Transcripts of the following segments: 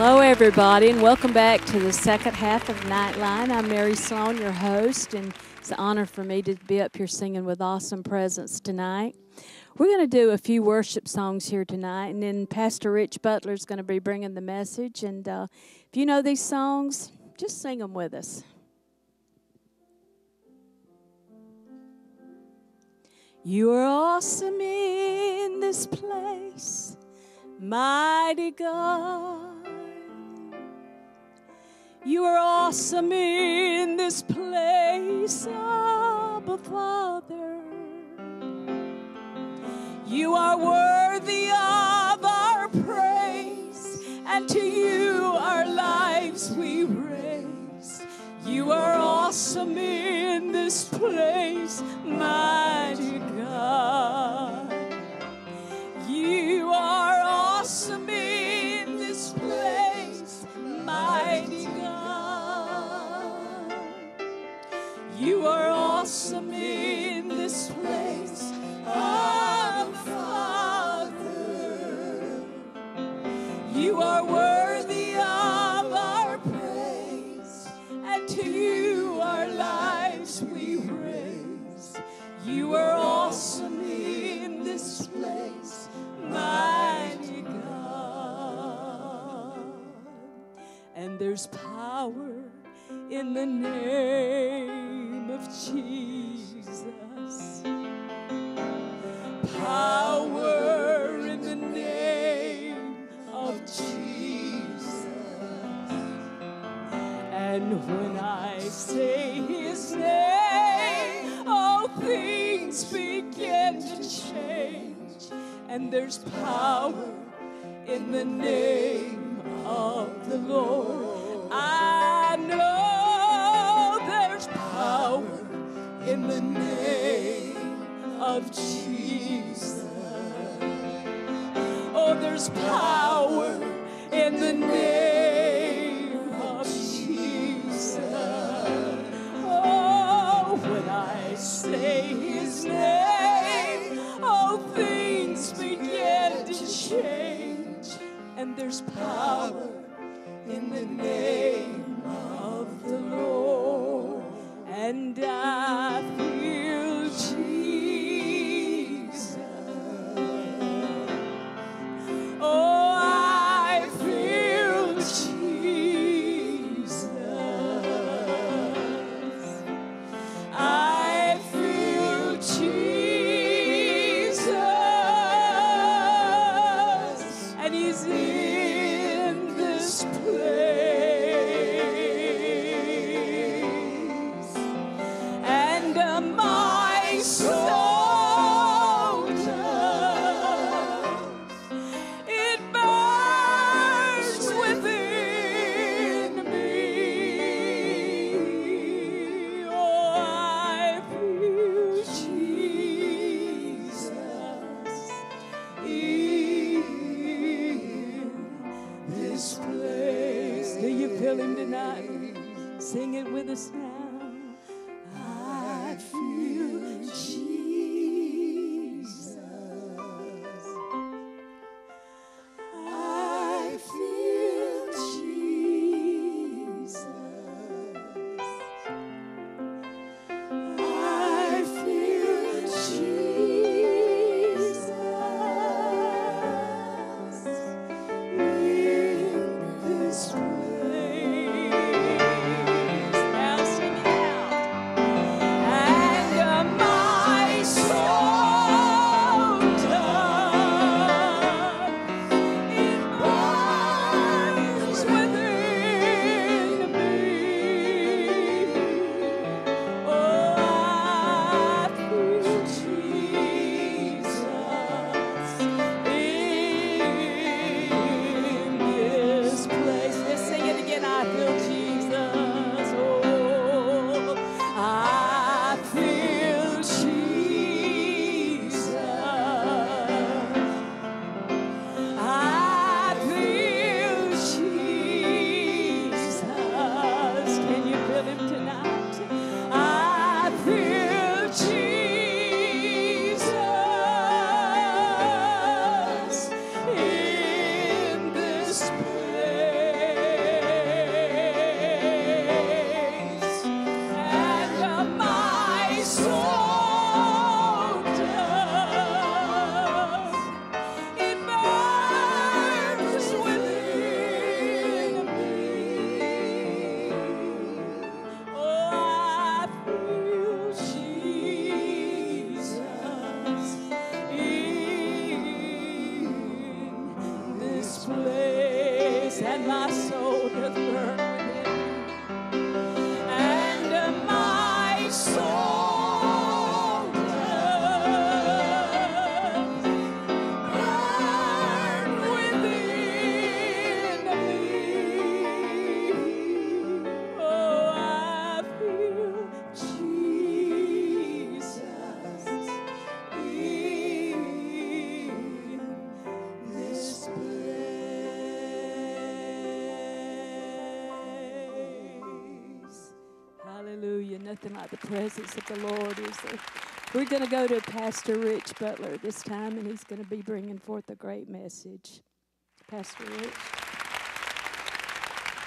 Hello, everybody, and welcome back to the second half of Nite Line. I'm Mary Sloan, your host, and it's an honor for me to be up here singing with awesome presence tonight. We're going to do a few worship songs here tonight, and then Pastor Rich Butler is going to be bringing the message. And uh, if you know these songs, just sing them with us. You are awesome in this place, mighty God. You are awesome in this place, Abba Father. You are worthy of our praise, and to you our lives we raise. You are awesome in this place, mighty there's power in the name of Jesus. Power in the name of Jesus. And when I say his name, all things begin to change. And there's power in the name of the Lord. Jesus. Oh, there's power in the name of Jesus. Oh, when I say his name, all things begin to change. And there's power in the name of the Lord. And I nothing like the presence of the Lord, is there? We're going to go to Pastor Rich Butler this time, and he's going to be bringing forth a great message. Pastor Rich.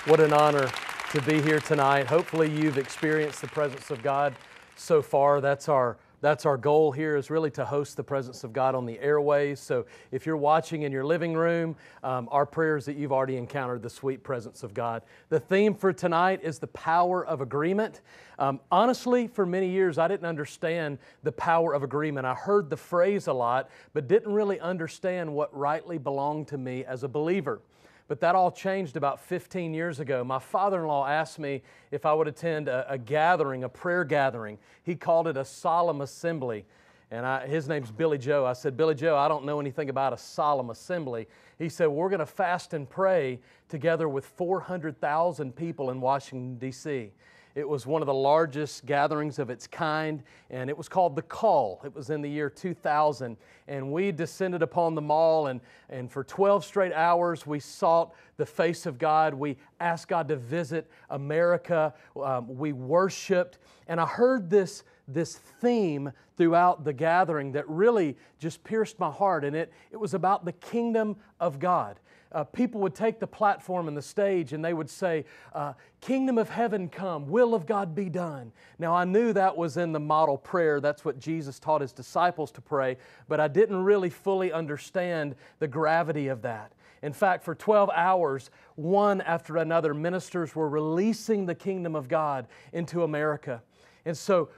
What an honor to be here tonight. Hopefully, you've experienced the presence of God so far. That's our that's our goal here is really to host the presence of God on the airways. So if you're watching in your living room, um, our prayer is that you've already encountered the sweet presence of God. The theme for tonight is the power of agreement. Um, honestly, for many years, I didn't understand the power of agreement. I heard the phrase a lot, but didn't really understand what rightly belonged to me as a believer. But that all changed about 15 years ago. My father in law asked me if I would attend a, a, gathering, a prayer gathering. He called it a solemn assembly. And I, his name's Billy Joe. I said, Billy Joe, I don't know anything about a solemn assembly. He said, We're going to fast and pray together with 400,000 people in Washington, D.C. It was one of the largest gatherings of its kind, and it was called The Call. It was in the year 2000, and we descended upon the mall, and, and for 12 straight hours, we sought the face of God. We asked God to visit America. Um, we worshiped, and I heard this, this theme throughout the gathering that really just pierced my heart, and it, it was about the kingdom of God uh, people would take the platform and the stage and they would say, uh, Kingdom of heaven come, will of God be done. Now, I knew that was in the model prayer. That's what Jesus taught his disciples to pray, but I didn't really fully understand the gravity of that. In fact, for 12 hours, one after another, ministers were releasing the kingdom of God into America. And so,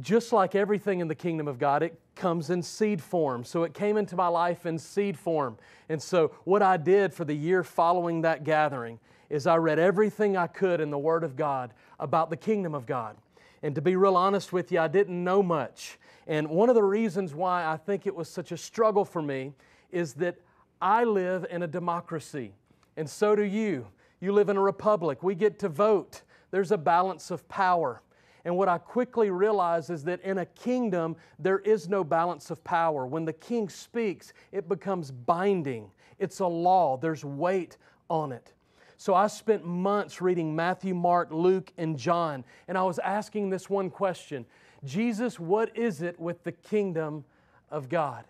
just like everything in the kingdom of God, it comes in seed form. So it came into my life in seed form. And so, what I did for the year following that gathering is I read everything I could in the Word of God about the kingdom of God. And to be real honest with you, I didn't know much. And one of the reasons why I think it was such a struggle for me is that I live in a democracy, and so do you. You live in a republic. We get to vote, there's a balance of power. And what I quickly realize is that in a kingdom, there is no balance of power. When the king speaks, it becomes binding, it's a law, there's weight on it. So I spent months reading Matthew, Mark, Luke, and John, and I was asking this one question Jesus, what is it with the kingdom of God?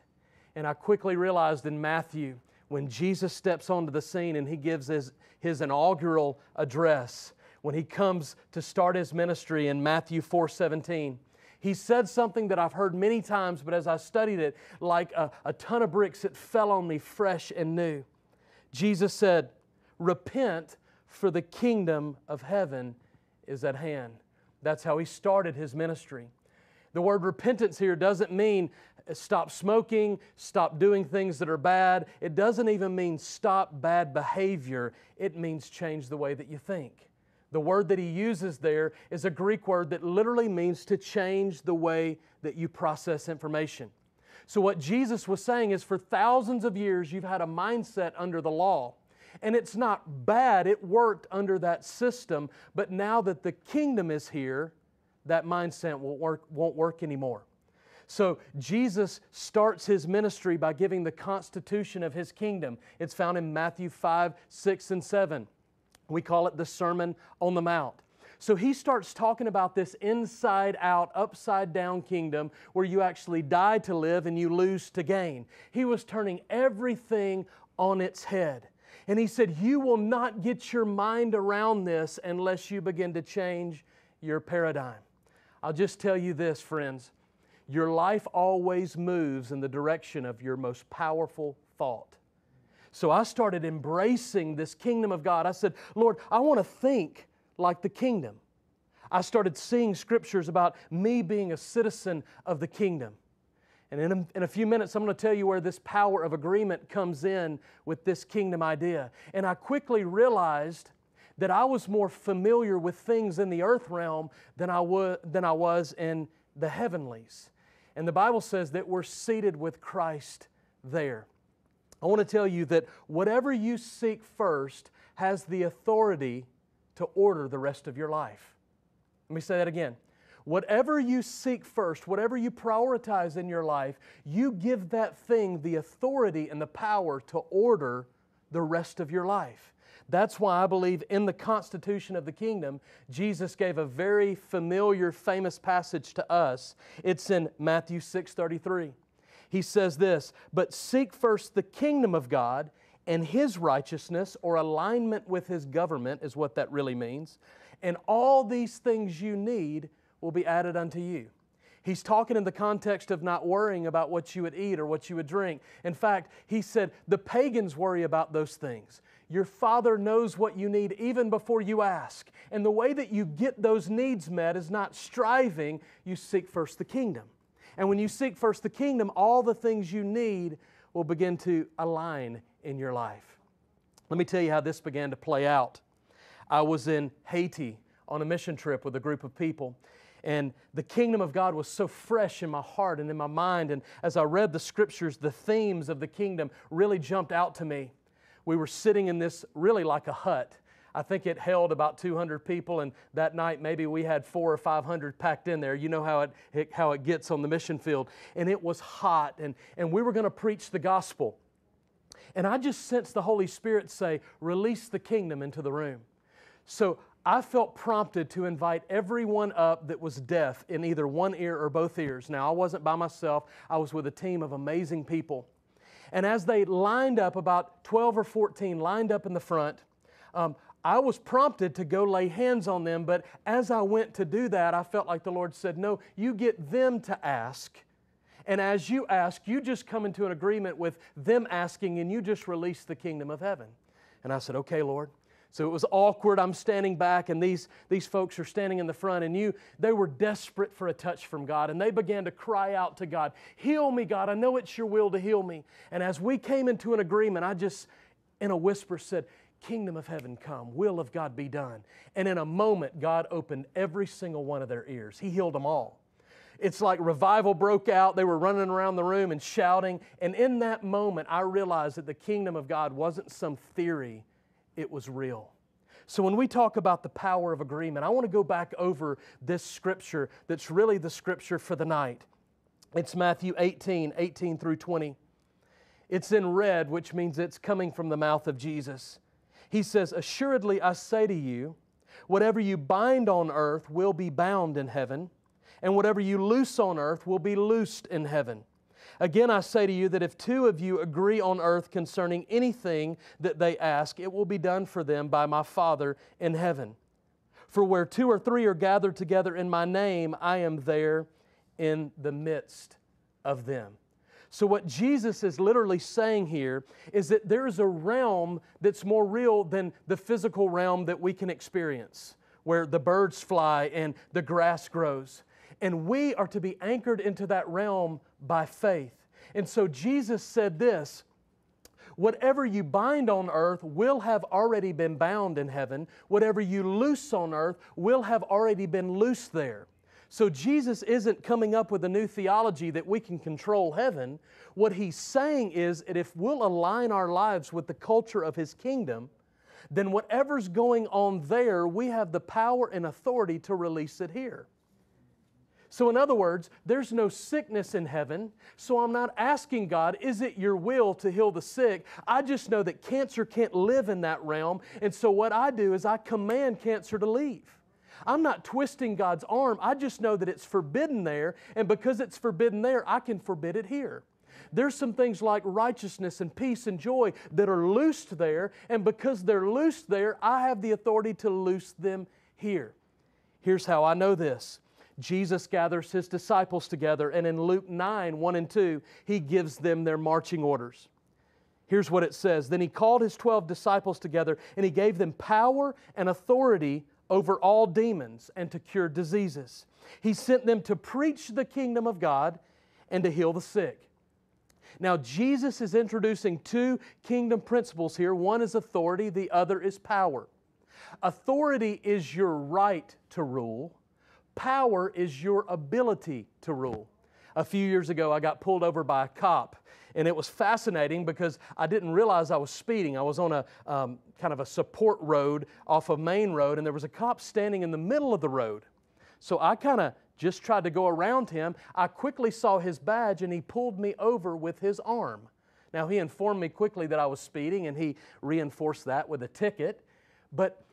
And I quickly realized in Matthew, when Jesus steps onto the scene and he gives his, his inaugural address, when he comes to start his ministry in Matthew 4 17. He said something that I've heard many times, but as I studied it, like a, a ton of bricks, it fell on me fresh and new. Jesus said, Repent, for the kingdom of heaven is at hand. That's how he started his ministry. The word repentance here doesn't mean uh, stop smoking, stop doing things that are bad. It doesn't even mean stop bad behavior. It means change the way that you think. The word that he uses there is a Greek word that literally means to change the way that you process information. So, what Jesus was saying is for thousands of years, you've had a mindset under the law. And it's not bad, it worked under that system. But now that the kingdom is here, that mindset won't work, won't work anymore. So, Jesus starts his ministry by giving the constitution of his kingdom. It's found in Matthew 5, 6, and 7. We call it the Sermon on the Mount. So he starts talking about this inside out, upside down kingdom where you actually die to live and you lose to gain. He was turning everything on its head. And he said, You will not get your mind around this unless you begin to change your paradigm. I'll just tell you this, friends your life always moves in the direction of your most powerful thought. So I started embracing this kingdom of God. I said, Lord, I want to think like the kingdom. I started seeing scriptures about me being a citizen of the kingdom. And in a, in a, few minutes, I'm going to tell you where this power of agreement comes in with this kingdom idea. And I quickly realized that I was more familiar with things in the earth realm than than I was in the heavenlies. And the Bible says that we're seated with Christ there. I want to tell you that whatever you seek first has the authority to order the rest of your life. Let me say that again. Whatever you seek first, whatever you prioritize in your life, you give that thing the authority and the power to order the rest of your life. That's why I believe in the constitution of the kingdom, Jesus gave a very familiar, famous passage to us. It's in Matthew 6 33. He says this, but seek first the kingdom of God and his righteousness or alignment with his government, is what that really means. And all these things you need will be added unto you. He's talking in the context of not worrying about what you would eat or what you would drink. In fact, he said, the pagans worry about those things. Your Father knows what you need even before you ask. And the way that you get those needs met is not striving, you seek first the kingdom. And when you seek first the kingdom, all the things you need will begin to align in your life. Let me tell you how this began to play out. I was in Haiti on a mission trip with a group of people. And the kingdom of God was so fresh in my heart and in my mind. And as I read the scriptures, the themes of the kingdom really jumped out to me we were sitting in this really like a hut. I think it held about 200 people, and that night maybe we had four or 500 packed in there. You know how it, it how it gets on the mission field. And it was hot, and, and we were going to preach the gospel. And I just sensed the Holy Spirit say, Release the kingdom into the room. So I felt prompted to invite everyone up that was deaf in either one ear or both ears. Now, I wasn't by myself, I was with a team of amazing people. And as they lined up, about 12 or 14 lined up in the front, um, I was prompted to go lay hands on them, but as I went to do that, I felt like the Lord said, No, you get them to ask. And as you ask, you just come into an agreement with them asking and you just release the kingdom of heaven. And I said, Okay, Lord. So it was awkward. I'm standing back, and these, these folks are standing in the front, and you, they were desperate for a touch from God, and they began to cry out to God, Heal me, God. I know it's your will to heal me. And as we came into an agreement, I just, in a whisper, said, Kingdom of heaven come, will of God be done. And in a moment, God opened every single one of their ears. He healed them all. It's like revival broke out. They were running around the room and shouting. And in that moment, I realized that the kingdom of God wasn't some theory it was real. So, when we talk about the power of agreement, I want to go back over this scripture that's really the scripture for the night. It's Matthew 18, 18 through 20. It's in red, which means it's coming from the mouth of Jesus. He says, Assuredly, I say to you, whatever you bind on earth will be bound in heaven, and whatever you loose on earth will be loosed in heaven. Again, I say to you that if two of you agree on earth concerning anything that they ask, it will be done for them by my Father in heaven. For where two or three are gathered together in my name, I am there in the midst of them. So, what Jesus is literally saying here is that there is a realm that's more real than the physical realm that we can experience, where the birds fly and the grass grows. And we are to be anchored into that realm by faith. And so Jesus said this Whatever you bind on earth will have already been bound in heaven. Whatever you loose on earth will have already been loosed there. So Jesus isn't coming up with a new theology that we can control heaven. What he's saying is that if we'll align our lives with the culture of his kingdom, then whatever's going on there, we have the power and authority to release it here. So, in other words, there's no sickness in heaven. So, I'm not asking God, is it your will to heal the sick? I just know that cancer can't live in that realm. And so, what I do is I command cancer to leave. I'm not twisting God's arm. I just know that it's forbidden there. And because it's forbidden there, I can forbid it here. There's some things like righteousness and peace and joy that are loosed there. And because they're loosed there, I have the authority to loose them here. Here's how I know this Jesus gathers his disciples together, and in Luke 9 1 and 2, he gives them their marching orders. Here's what it says Then he called his 12 disciples together, and he gave them power and authority over all demons and to cure diseases. He sent them to preach the kingdom of God and to heal the sick. Now, Jesus is introducing two kingdom principles here one is authority, the other is power. Authority is your right to rule, power is your ability to rule. A few years ago, I got pulled over by a cop, and it was fascinating because I didn't realize I was speeding. I was on a um, kind of a support road off a main road, and there was a cop standing in the middle of the road. So I kind of just tried to go around him. I quickly saw his badge, and he pulled me over with his arm. Now, he informed me quickly that I was speeding, and he reinforced that with a ticket. But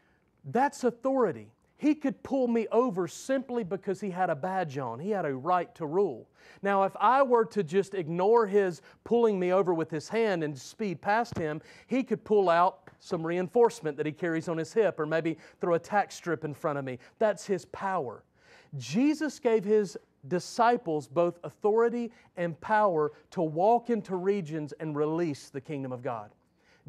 that's authority. He could pull me over simply because he had a badge on. He had a right to rule. Now, if I were to just ignore his pulling me over with his hand and speed past him, he could pull out some reinforcement that he carries on his hip or maybe throw a tack strip in front of me. That's his power. Jesus gave his disciples both authority and power to walk into regions and release the kingdom of God.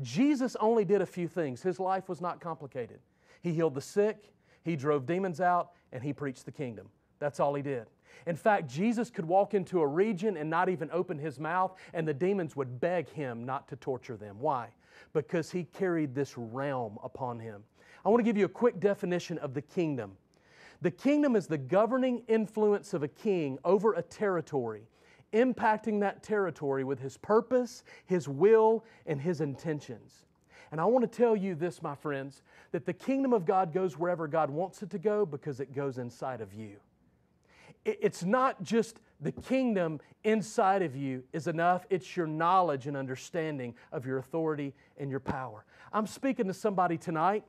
Jesus only did a few things. His life was not complicated. He healed the sick, he drove demons out, and he preached the kingdom. That's all he did. In fact, Jesus could walk into a region and not even open his mouth, and the demons would beg him not to torture them. Why? Because he carried this realm upon him. I want to give you a quick definition of the kingdom. The kingdom is the governing influence of a king over a territory, impacting that territory with his purpose, his will, and his intentions. And I want to tell you this, my friends, that the kingdom of God goes wherever God wants it to go because it goes inside of you. It's not just the kingdom inside of you is enough, it's your knowledge and understanding of your authority and your power. I'm speaking to somebody tonight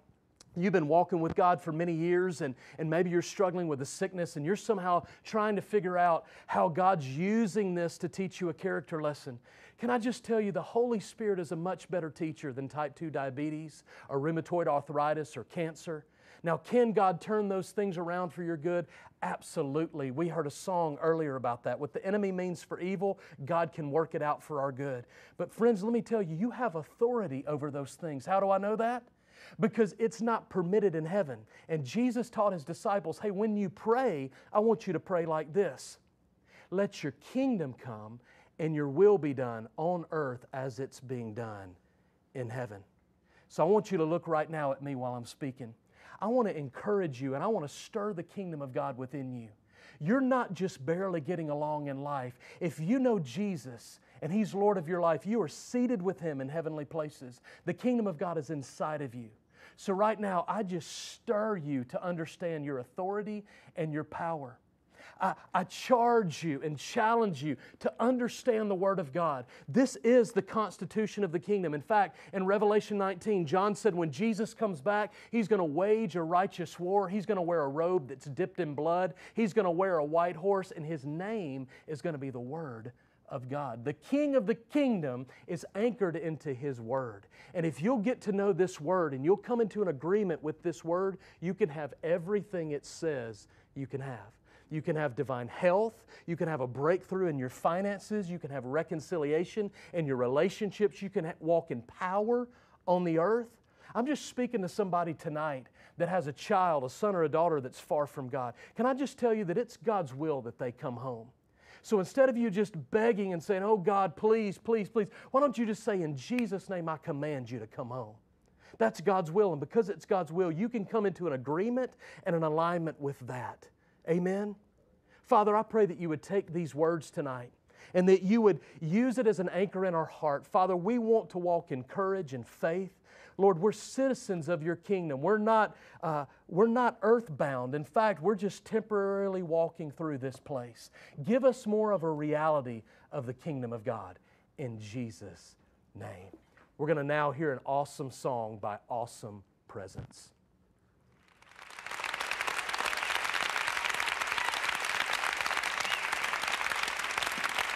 you've been walking with God for many years and, and maybe you're struggling with a sickness and you're somehow trying to figure out how God's using this to teach you a character lesson. Can I just tell you, the Holy Spirit is a much better teacher than type 2 diabetes or rheumatoid arthritis or cancer. Now, can God turn those things around for your good? Absolutely. We heard a song earlier about that. What the enemy means for evil, God can work it out for our good. But, friends, let me tell you, you have authority over those things. How do I know that? Because it's not permitted in heaven. And Jesus taught his disciples hey, when you pray, I want you to pray like this Let your kingdom come and your will be done on earth as it's being done in heaven. So I want you to look right now at me while I'm speaking. I want to encourage you and I want to stir the kingdom of God within you. You're not just barely getting along in life. If you know Jesus and He's Lord of your life, you are seated with Him in heavenly places. The kingdom of God is inside of you. So, right now, I just stir you to understand your authority and your power. I, I, charge you and challenge you to understand the Word of God. This is the constitution of the kingdom. In fact, in Revelation 19, John said when Jesus comes back, He's going to wage a righteous war. He's going to wear a robe that's dipped in blood. He's going to wear a white horse, and His name is going to be the Word of God. The King of the kingdom is anchored into His Word. And if you'll get to know this Word and you'll come into an agreement with this Word, you can have everything it says you can have. You can have divine health. You can have a breakthrough in your finances. You can have reconciliation in your relationships. You can walk in power on the earth. I'm just speaking to somebody tonight that has a child, a son or a daughter that's far from God. Can I just tell you that it's God's will that they come home? So instead of you just begging and saying, Oh God, please, please, please, why don't you just say, In Jesus' name, I command you to come home? That's God's will. And because it's God's will, you can come into an agreement and an alignment with that. Amen? Father, I pray that you would take these words tonight and that you would use it as an anchor in our heart. Father, we want to walk in courage and faith. Lord, we're citizens of your kingdom. We're not, uh, we're not earthbound. In fact, we're just temporarily walking through this place. Give us more of a reality of the kingdom of God in Jesus' name. We're going to now hear an awesome song by Awesome Presence.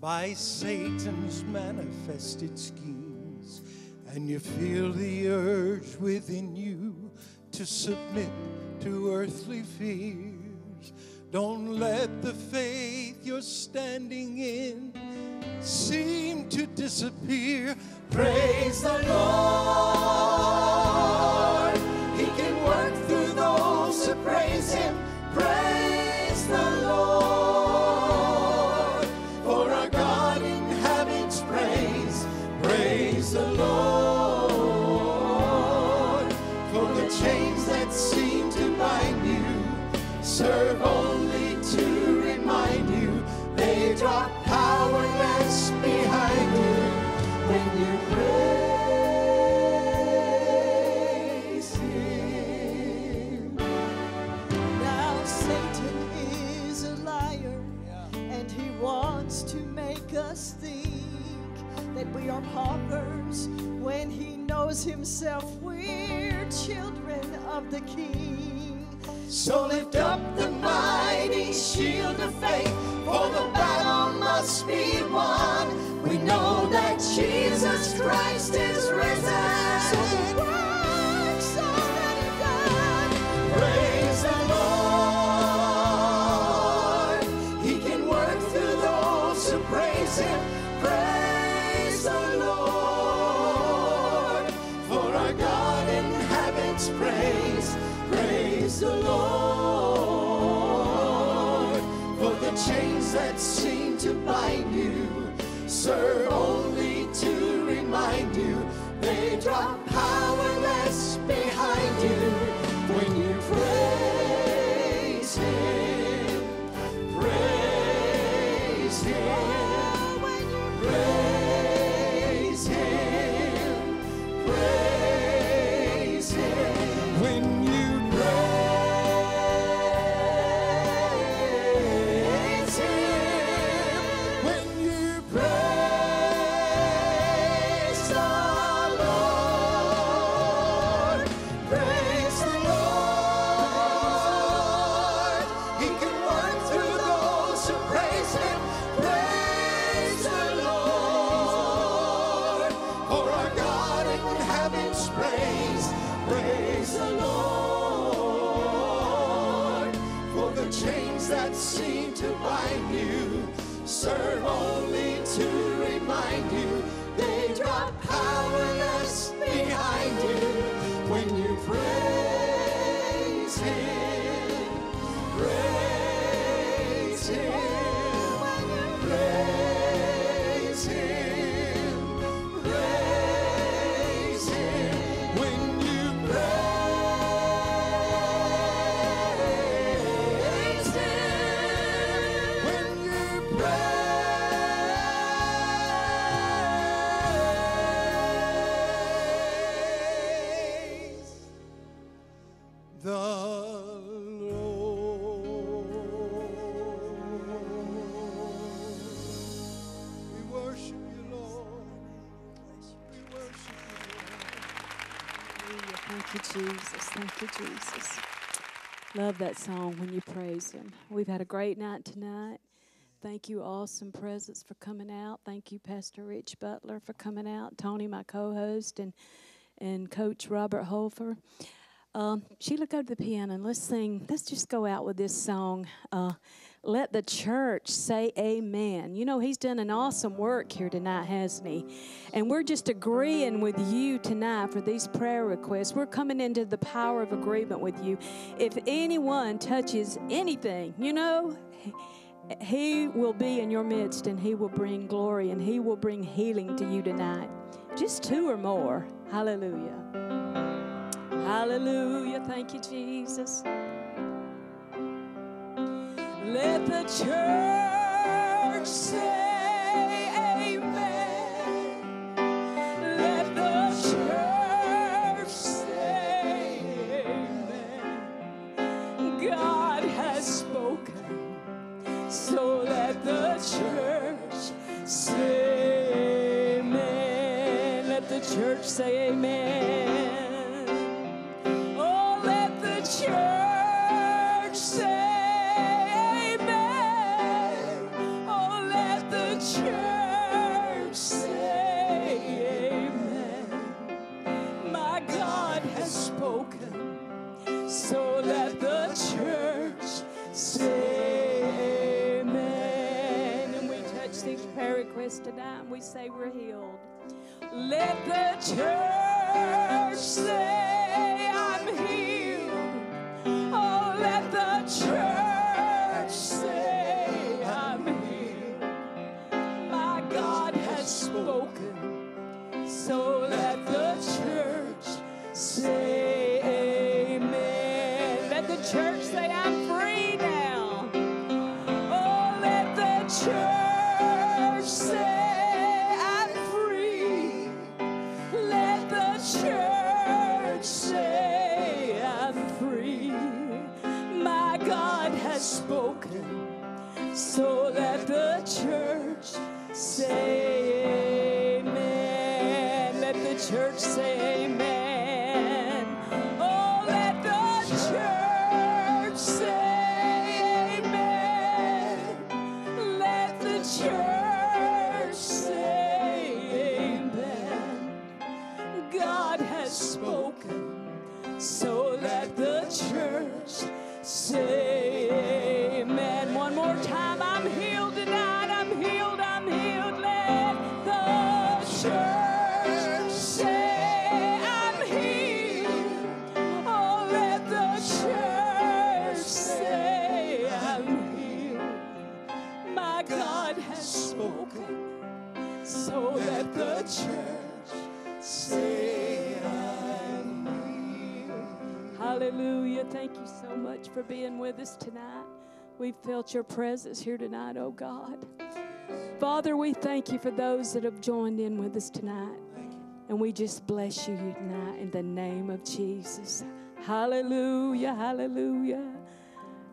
by Satan's manifested schemes, and you feel the urge within you to submit to earthly fears. Don't let the faith you're standing in seem to disappear. Praise the Lord. Us think that we are paupers when he knows himself we're children of the King. So lift up the mighty shield of faith, for the battle must be won. We know that Jesus Christ is risen. To bind you. Serve only to remind you. They drop Jesus. Love that song when you praise Him. We've had a great night tonight. Thank you, Awesome Presence, for coming out. Thank you, Pastor Rich Butler, for coming out. Tony, my co host, and, and Coach Robert Hoefer. Um, Sheila, go to the piano and let's sing. Let's just go out with this song. Uh, Let the church say amen. You know, he's done an awesome work here tonight, hasn't he? And we're just agreeing with you tonight for these prayer requests. We're coming into the power of agreement with you. If anyone touches anything, you know, he will be in your midst and he will bring glory and he will bring healing to you tonight. Just two or more. Hallelujah. Hallelujah. Thank you, Jesus. Let the church say say we're healed. Let the church say I'm healed. Oh, let the church say I'm healed. My God has spoken. So let the church say amen. Let the church say much for being with us tonight. We've felt your presence here tonight, oh God. Father, we thank you for those that have joined in with us tonight. And we just bless you tonight in the name of Jesus. Hallelujah, hallelujah.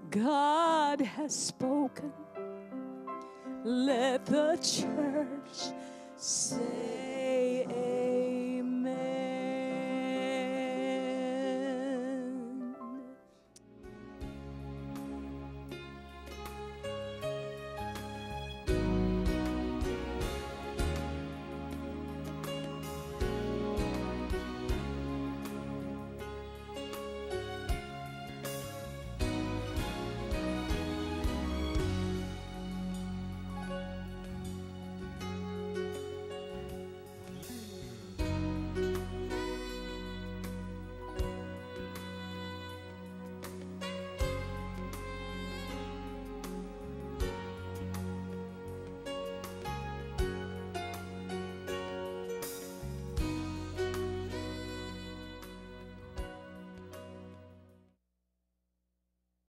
God has spoken. Let the church say,